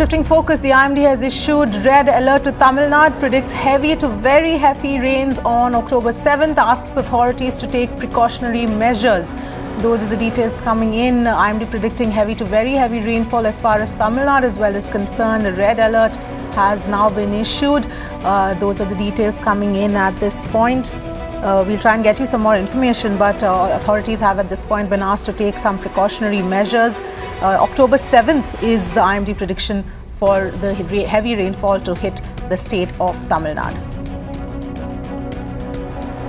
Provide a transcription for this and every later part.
Shifting focus, the IMD has issued red alert to Tamil Nadu, predicts heavy to very heavy rains on October 7th, asks authorities to take precautionary measures. Those are the details coming in. IMD predicting heavy to very heavy rainfall as far as Tamil Nadu as well is concerned. A red alert has now been issued. Uh, those are the details coming in at this point. Uh, we'll try and get you some more information, but uh, authorities have at this point been asked to take some precautionary measures. Uh, October 7th is the IMD prediction for the heavy rainfall to hit the state of Tamil Nadu.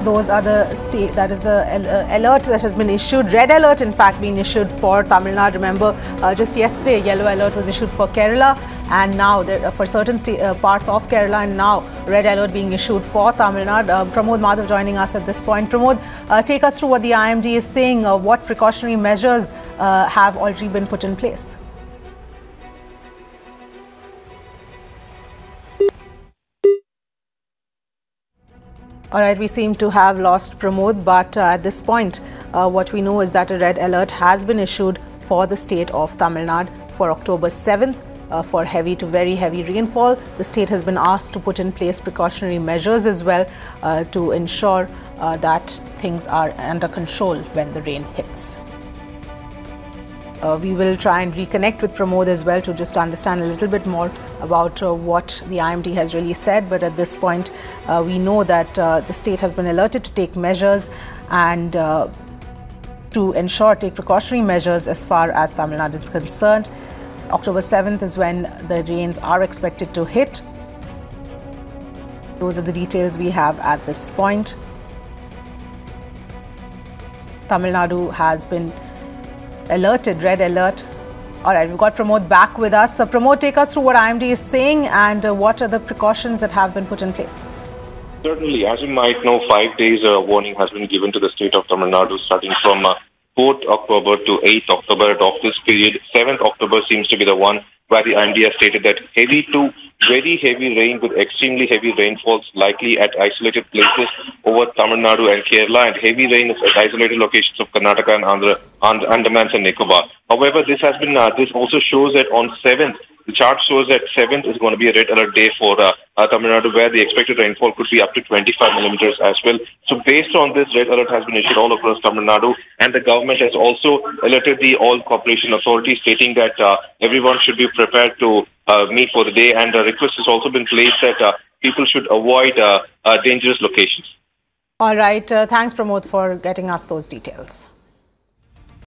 Those are the state that is a, a, alert that has been issued red alert in fact being issued for tamil nadu. Remember uh, just yesterday yellow alert was issued for kerala and now there, uh, for certain uh, parts of kerala and now red alert being issued for tamil nadu. Uh, pramod madhav joining us at this point. Pramod uh, take us through what the imd is saying uh, what precautionary measures have already been put in place All right, we seem to have lost Pramod, but uh, at this point, uh, what we know is that a red alert has been issued for the state of Tamil Nadu for October 7th. Uh, for heavy to very heavy rainfall. The state has been asked to put in place precautionary measures as well uh, to ensure uh, that things are under control when the rain hits. Uh, we will try and reconnect with Pramod as well to just understand a little bit more about uh, what the IMD has really said. But at this point, uh, we know that uh, the state has been alerted to take measures and uh, to ensure take precautionary measures as far as Tamil Nadu is concerned. October 7th is when the rains are expected to hit. Those are the details we have at this point. Tamil Nadu has been alerted, red alert. All right, we've got Pramod back with us. So, Pramod, take us through what IMD is saying and uh, what are the precautions that have been put in place. Certainly, as you might know, five days uh, warning has been given to the state of Tamil Nadu starting from uh, 4th October to 8th October. Of this period, 7th October seems to be the one where the IMD has stated that heavy to very heavy rain with extremely heavy rainfalls likely at isolated places over Tamil Nadu and Kerala and heavy rain at isolated locations of Karnataka and Andhra, Andamans and Nicobar. However, this has been, uh, this also shows that on 7th, the chart shows that 7th is going to be a red alert day for uh, uh, Tamil Nadu where the expected rainfall could be up to 25 millimeters as well. So based on this, red alert has been issued all across Tamil Nadu and the government has also alerted the all Corporation authorities stating that uh, everyone should be prepared to meet for the day and a request has also been placed that uh, people should avoid uh, uh, dangerous locations. All right. thanks, Pramod, for getting us those details.